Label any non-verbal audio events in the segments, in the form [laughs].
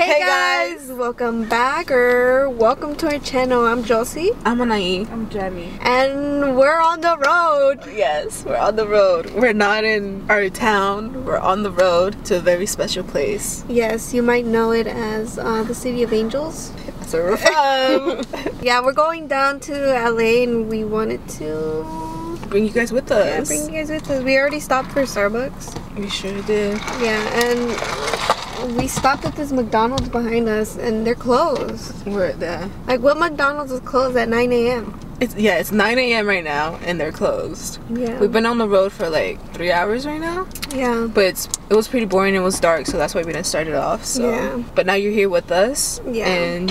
Hey, guys. welcome back or welcome to our channel. I'm Josie I'm Anai. I'm Jenny. and we're on the road. Yes, we're on the road. We're not in our town. We're on the road to a very special place. Yes, you might know it as uh, the City of Angels. That's where we're from. [laughs] Yeah, we're going down to LA and we wanted to Bring you guys with yeah, us. bring you guys with us. We already stopped for Starbucks. we sure did. Yeah, and we stopped at this McDonald's behind us and they're closed. We're there. Like, what McDonald's is closed at 9 a.m.? It's yeah, it's 9 a.m. right now, and they're closed. Yeah. We've been on the road for like three hours right now, Yeah. but it's it was pretty boring. It was dark, so that's why we didn't start it off. So, Yeah. but now you're here with us, Yeah. and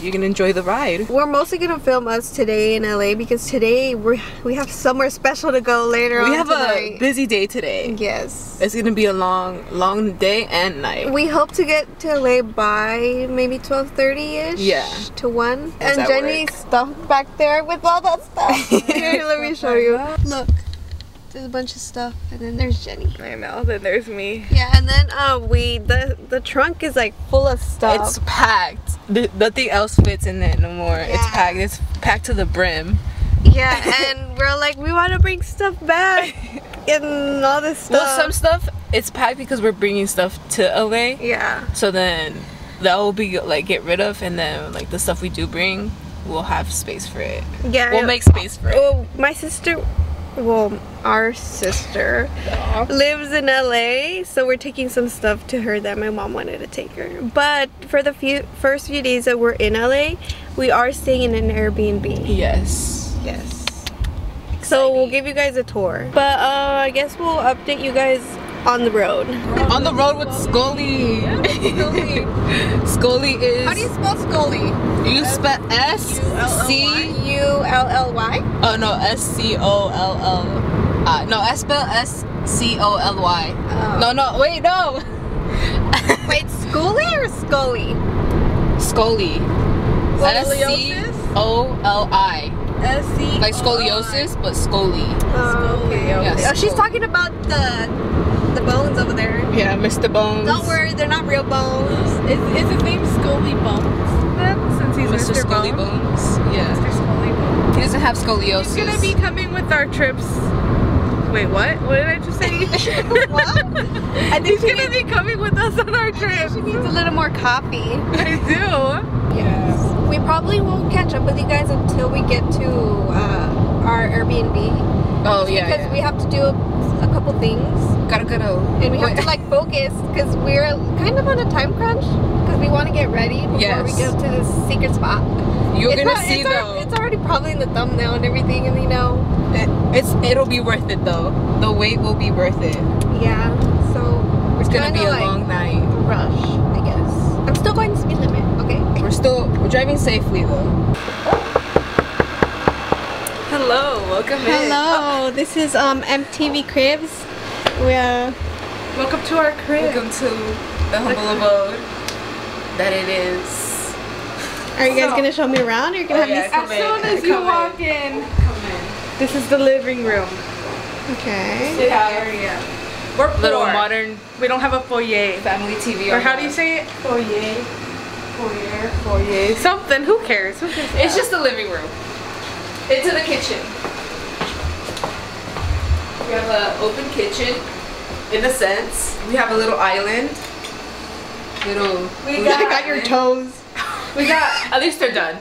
you can enjoy the ride. We're mostly gonna film us today in LA because today we we have somewhere special to go later on We have tonight. a busy day today. yes. It's gonna be a long, long day and night. We hope to get to LA by maybe twelve thirty ish. Yeah. To one. Does and that Jenny work? stuffed back there with all that stuff. [laughs] Here, let me show you. [laughs] Look. There's a bunch of stuff, and then there's Jenny. I know. Then there's me. Yeah, and then uh, we the the trunk is like full of stuff. It's packed. Th- nothing else fits in it no more. It's packed. It's packed to the brim. yeah, and we're like we want to bring stuff back [laughs] and all this stuff. Well, some stuff it's packed because we're bringing stuff to LA. yeah. So then that will be like get rid of, and then like the stuff we do bring, we'll have space for it. Yeah. We'll make space for it. Well, my sister, well, our sister lives in LA, so we're taking some stuff to her that my mom wanted to take her. But for the few first few days that we're in LA, we are staying in an Airbnb. Yes. Yes. So we'll give you guys a tour. But uh, I guess we'll update you guys on the road. On the road with Scully. Scully Scully is. How do you spell Scully? you spell S C? U L L Y. Oh no, S C O L L. Uh, no, I spell S C O L Y. Oh. No, no, wait, no. [laughs] Wait, Scully or Scully? Scully. S C? O L I. S C. Like scoliosis, but Scully. Oh, okay. Yes, Oh, she's talking about the the bones over there. Yeah, Mr. Bones. Don't worry, they're not real bones. Is, is his name Scully Bones? Then since he's Mr. Mr. Scully Bones. Bones. Yeah. Mr. Scully Bones. He doesn't have scoliosis. He's gonna be coming with our trips. Wait, what? What did I just say? [laughs] what? I think He's gonna needs, be coming with us on our trips. she needs a little more coffee. I do. Yes. We probably won't catch up with you guys until we get to uh, our Airbnb. Oh yeah. Because yeah. we have to do a, a couple things. Gotta go to. And we have to like focus because we're kind of on a time crunch because we want to get ready before Yes. we go to this secret spot. You're it's gonna not- see it's, though. it's already probably in the thumbnail and everything, and you know, It- it's it'll be worth it though. The wait will be worth it. yeah. So It's gonna be a like, long night. rush, I guess. I'm still going the speed limit, okay? We're still we're driving safely though. Hello, welcome in. Hello, this is um MTV Cribs. We're Welcome to our crib. Welcome to the humble abode that it is. are you guys So- gonna show me around or you're gonna Oh, have yeah, me As Come in, soon as you in. walk in, Come in. this is the living room. Okay. We have area. We're poor. little modern We don't have a foyer. family TV. Or on how do you say it? Foyer. Foyer. Foyer. Something. Who cares? Who cares? It's just the living room. Into the kitchen. We have an open kitchen, in a sense. We have a little island. Little. We [laughs] got- I got your toes. [laughs] We got [laughs] At least they're done.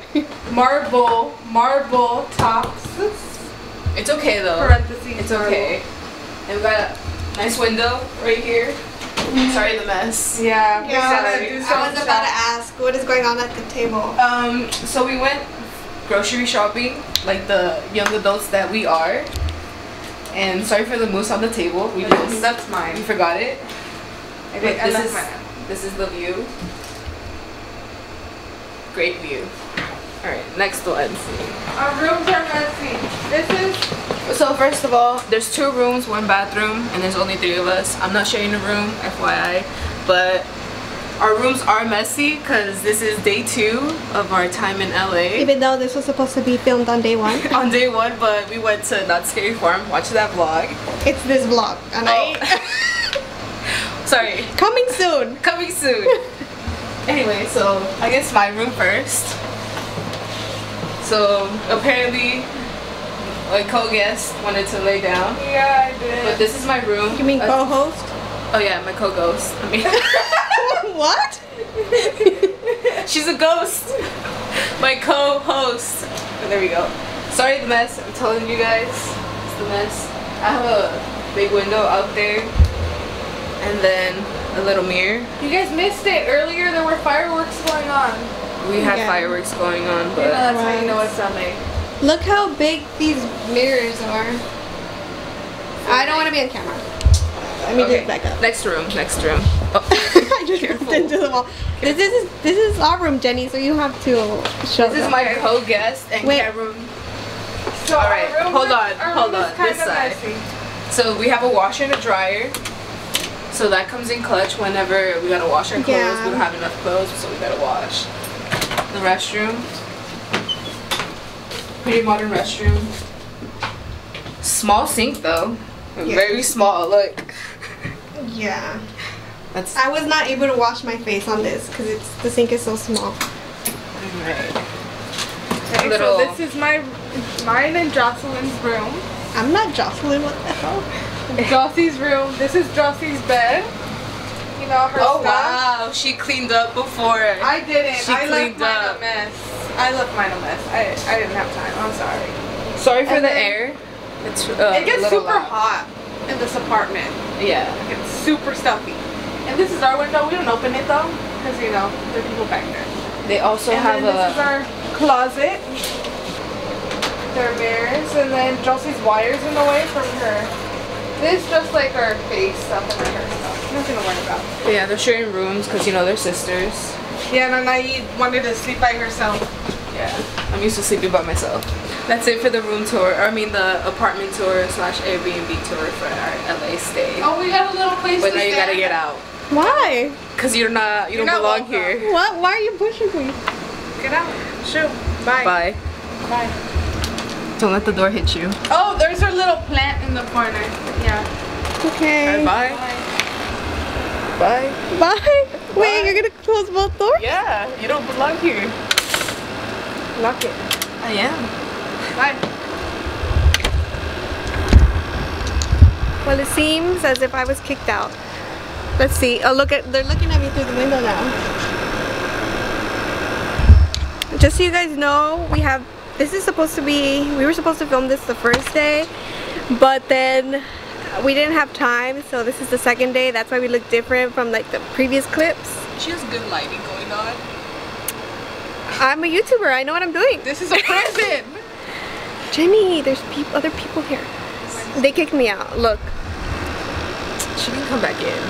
marble, marble tops. It's okay though. Parentheses. It's okay. And we got a nice window right here. Sorry the mess. Yeah. we Yeah, gotta I was some about to ask what is going on at the table. Um, so we went grocery shopping, like the young adults that we are. And sorry for the moose on the table. We just that's we mine. forgot it. I, think this is mine. this is the view. Great view. All right, next one. Our rooms are messy. This is So first of all, there's two rooms, one bathroom, and there's only three of us. I'm not sharing a room, FYI, but our rooms are messy because this is day two of our time in LA. Even though this was supposed to be filmed on day one, [laughs] on day one, but we went to Knott's Scary Farm. Watch that vlog. it's this vlog. And oh. I [laughs] Sorry, coming soon. coming soon. [laughs] Anyway, so I guess my room first. So apparently, a co-guest wanted to lay down, Yeah, I did. but this is my room. You mean co-host? Oh yeah, my co-ghost. I mean, what? [laughs] she's a ghost. My co-host. Oh, there we go. Sorry the mess. I'm telling you guys, it's the mess. I have a big window out there, and then a little mirror. you guys missed it earlier. There were fireworks going on. We had Yeah. fireworks going on, but... You know, but that's how you know it's LA. Look how big these mirrors are. I don't want to be on camera. Let me okay. just back up. Next room. Next room. [laughs] Oh. I just bumped into the wall. This is this is our room, Jenny. So you have to show. This is my co-guest and Wait. cat room. So All our right, room hold on, hold on, this side. messy. So we have a washer and a dryer. So that comes in clutch whenever we gotta wash our clothes. Yeah. We don't have enough clothes, so we gotta wash. The restroom. Pretty modern restroom. Small sink though. Yeah. Very small. Look. Yeah. That's I was not able to wash my face on this because it's the sink is so small. right. Okay, so this is my mine and Jocelyn's room. I'm not Jocelyn. What the hell? Jossie's room. This is Jossie's bed. You know her Oh stuff. wow, she cleaned up before. I didn't. She I left cleaned mine a mess. I left mine a mess. I, I didn't have time. I'm sorry. Sorry for And the then- air. It's uh, it gets a super loud. hot in this apartment. Yeah. It's super stuffy. And this is our window. We don't open it though, because you know there people back there. They also and have then this is a. our closet. There are mirrors, and then Josie's wires in the way from her. This just like our face stuff and her stuff. Nothing to worry about. Yeah, they're sharing rooms because you know they're sisters. Yeah, Nanai wanted to sleep by herself. Yeah, I'm used to sleeping by myself. That's it for the room tour. Or I mean the apartment tour slash Airbnb tour for our LA stay. Oh, we got a little place but to now you gotta get out Why? because you're not you You're don't not belong welcome. here. What? Why are you pushing me? Get out. Shoot. Bye. Bye. Bye. Don't let the door hit you. Oh, there's our little plant in the corner. Yeah. Okay. Bye. Bye. Bye. Wait, Bye. you're gonna close both doors? Yeah, you don't belong here. Lock it. I am. Bye. Well, it seems as if I was kicked out. Let's see. Oh, look at they're looking at me through the window now. Just so you guys know, we have this is supposed to be we were supposed to film this the first day, but then we didn't have time, so this is the second day. That's why we look different from like the previous clips. She has good lighting going on. I'm a YouTuber. I know what I'm doing. This is a prison. [laughs] Jenny, there's peop other people here. They kicked me out. Look. She can come back in.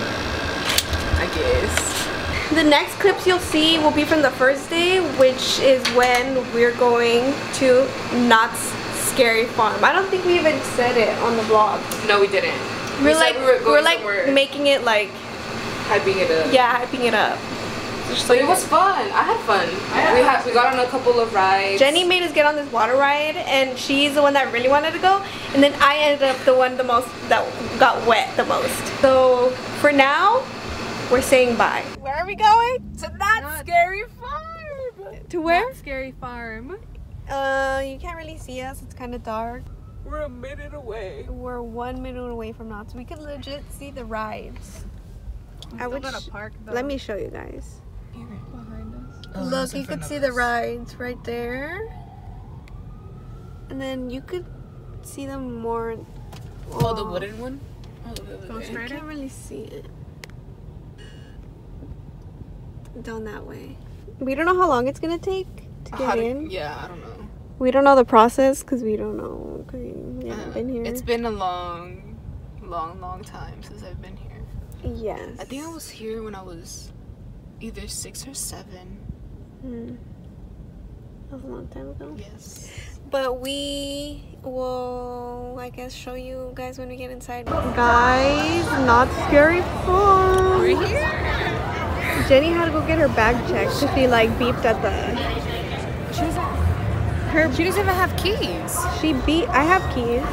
I guess. The next clips you'll see will be from the first day, which is when we're going to Knott's Scary Farm. I don't think we even said it on the vlog. No, we didn't. We're we like we were we're like somewhere, making it like hyping it up. yeah, hyping it up. But it was fun. I had fun. had we had we got on a couple of rides. Jenny made us get on this water ride, and she's the one that really wanted to go, and then I ended up the one the most that got wet the most. So for now, we're saying bye. Where are we going? to that scary farm. To where? Scary farm. Uh, you can't really see us. It's kind of dark. We're a minute away. We're one minute away from Knott's. We could legit see the rides. I'm Still would. gotta park though. let me show you guys. Behind us. Look, you could see the rides right there, and then you could see them more. Oh, the Oh, wooden one. Oh, the other I can't really see it. Down that way. We don't know how long it's gonna take to get to- in. yeah, I don't know. We don't know the process because we don't know. Cause we haven't Uh, been here. It's been a long, long, long time since I've been here. yes. I think I was here when I was either six or seven. Hmm. That was a long time ago. Yes. But we will, I guess, show you guys when we get inside. Guys, Knott's Scary Farm. We're here. Jenny had to go get her bag checked because she like beeped at the. She doesn't. Her She doesn't even have keys. she beat. I have keys.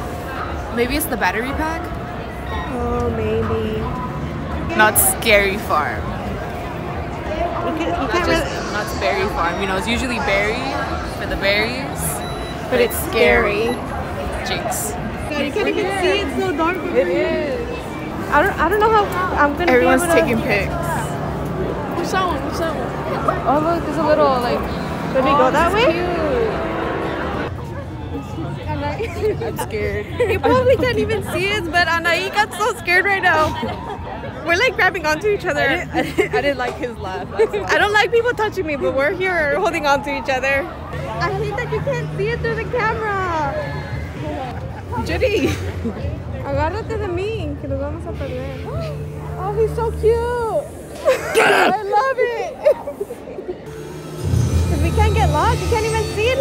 Maybe it's the battery pack. Oh, maybe. Knott's Scary Farm. You, can, you can't just really- Knott's Berry Farm. You know, it's usually berry for the berries. But it's scary. Jinx. God, you can't even see. It's so dark. It is. I don't. I don't know how I'm gonna. Everyone's be able to, taking pics. What's that one? What's that one? Oh look, there's a little like. Should we go oh, that way? I'm scared. [laughs] You probably can't even see us, but Anaí got so scared right now. [laughs] We're like grabbing onto each other. I didn't like his laugh. [laughs] I don't like people touching me, but we're here holding on to each other. I hate that you can't see it through the camera. Jenny. Agárrate de mí, que nos vamos a perder. [gasps] Oh, he's so cute. [laughs] I love it. Because we can't get lost. You can't even see it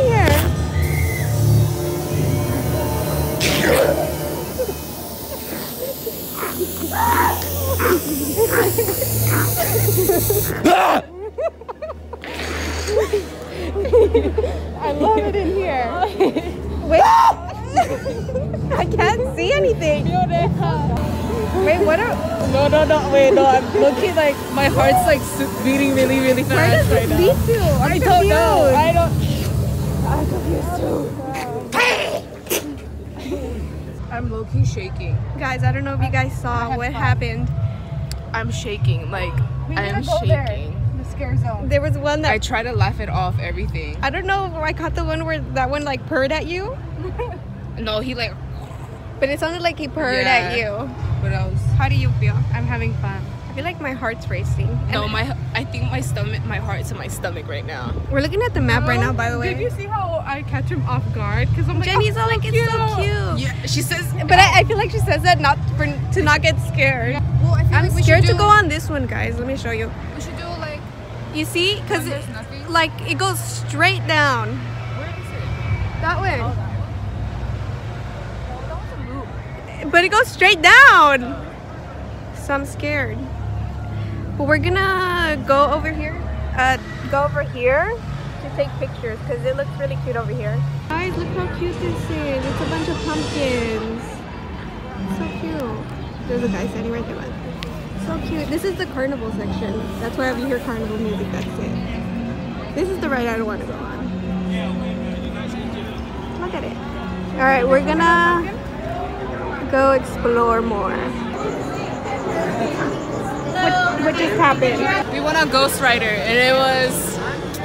here. [laughs] I love it in here. Wait. I can't see anything. Wait, what are. No, no, no. Wait, no. I'm looking like my heart's like beating really, really Where fast does right this now. lead to? I'm I don't know. I don't. I'm low key shaking. Guys, I don't know if you guys saw what happened. I'm shaking. Like I'm go there. shaking. The scare zone. There was one that I that try to laugh it off everything. I don't know if I caught the one where that one like purred at you, [laughs] No, he like. but it sounded like he purred Yeah. at you. What else? How do you feel? I'm having fun. I feel like my heart's racing. And No, my. I think my stomach. My heart's in my stomach right now. we're looking at the map right now, by the way. Did you see how I catch him off guard? Because I'm like, Jenny's oh, all like, it's so cute. Yeah, she says. But I, I feel like she says that not for to not get scared. Well, I I'm like scared to go on this one, guys. Let me show you. We should do like. You see, because When there's nothing? like it goes straight down Where is it? that way, Oh, that one. That was a move. but it goes straight down. So I'm scared. But we're gonna go over here. Uh, go over here to take pictures because it looks really cute over here. Guys, look how cute this is. It's a bunch of pumpkins. So. There's a guy standing right there. So cute. This is the carnival section. That's why you hear carnival music, that's it. This is the ride I don't want to go on. Look at it. All right, we're gonna go explore more. What, what just happened? We went on Ghost Rider and it was.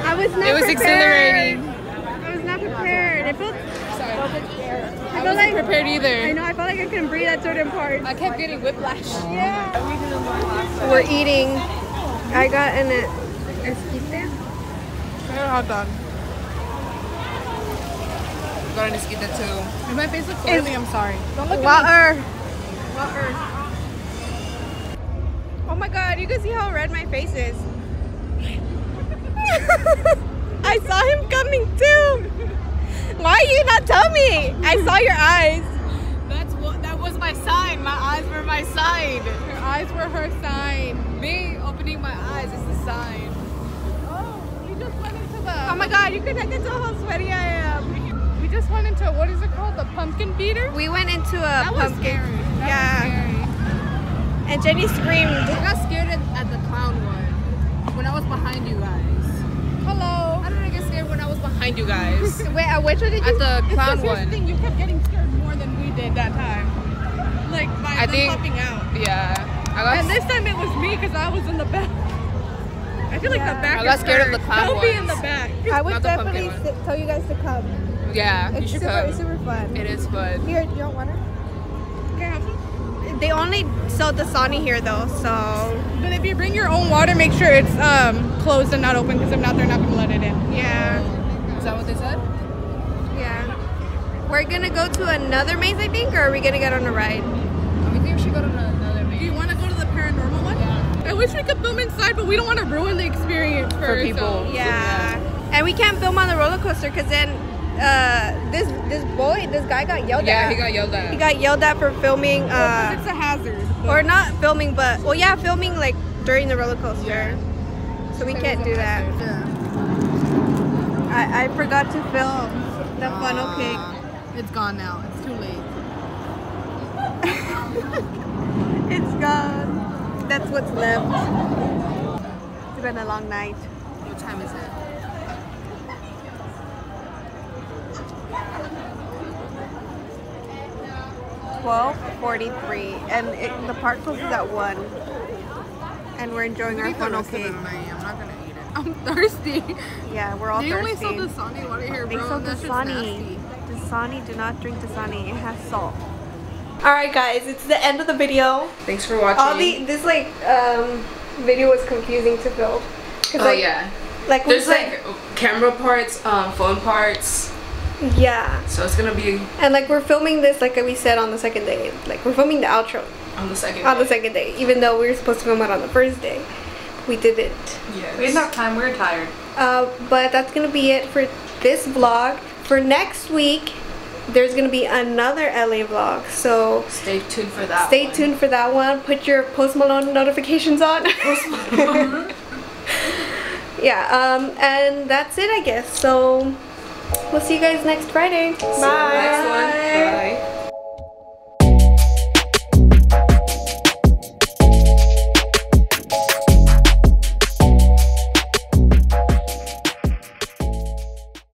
I was not It was prepared. exhilarating. I was not prepared. I felt, Sorry. I I felt wasn't like prepared either. I know. I felt like I couldn't breathe at certain parts. I kept getting whiplash. Yeah. We're eating. I got an uh, esquite. hot dog. Got an esquita too. If my face looks oily, I'm sorry. Don't look at Water. Water. Oh my god, you can see how red my face is. I saw him coming too. Why are you not tell me? I saw your eyes. That's what. That was my sign. My eyes were my sign. Her eyes were her sign. Me opening my eyes is the sign. Oh, we just went into the. Oh my god, you can I can tell how sweaty I am. We just went into what is it called? The pumpkin beater. We went into a That was pumpkin. Yeah. And Jenny screamed. I got scared at, at the clown one when I was behind you guys. scary. Hello. How did I get scared when I was behind you guys? [laughs] Wait, uh, which one did you? at the It's clown just here's the one. thing, you kept getting scared more than we did that time. Like by I them think- popping out. Yeah. I got. And this time it was me because I was in the back. I feel like Yeah. the back. I got is scared of the clown Don't be in ones. the back. [laughs] I would Not the pumpkin definitely s- tell you guys to come. yeah, you should super, come. it's super fun. It is fun. Here, you don't want it? Okay. They only sell Dasani here though, so But if you bring your own water, make sure it's um closed and not open because if not, they're not We're gonna go to another maze, I think, or are we gonna get on a ride? We think we should go to another maze. Do you want to go to the paranormal one? Yeah. I wish we could film inside, but we don't want to ruin the experience for, For people. ourselves. Yeah. And we can't film on the roller coaster because then uh, this this boy, this guy got yelled Yeah, at. Yeah, he got yelled at. He got yelled at for filming, uh, it's a hazard. or not filming, but well, yeah, filming like during the roller coaster. Yeah. So we can't do that. I, I forgot to film the funnel cake. It's gone now. It's too late. [laughs] It's gone. That's what's left. It's been a long night. What time is it? Twelve forty-three, and it, the park closes at one. And we're enjoying our funnel cake. I'm not gonna eat it. I'm [laughs] thirsty. Yeah, we're all They only thirsty. sell Dasani water here, They bro. sell that shit's Dasani. Nasty. Dasani, do not drink Dasani. It has salt. Alright guys, it's the end of the video. Thanks for watching. All the this like um video was confusing to film. 'Cause, oh like, yeah. Like There's said- like camera parts, um, phone parts. yeah. So it's gonna be And like we're filming this like we said on the second day. Like we're filming the outro on the second. on the day. second day, even though we were supposed to film it on the first day. We didn't. Yes. We didn't have time. We were tired. Uh, but that's gonna be it for this vlog. For next week, there's gonna be another LA vlog. So Stay tuned for that. stay one. tuned for that one. Put your Post Malone notifications on. [laughs] yeah. Um, and that's it, I guess. So we'll see you guys next Friday. See you next one. Bye.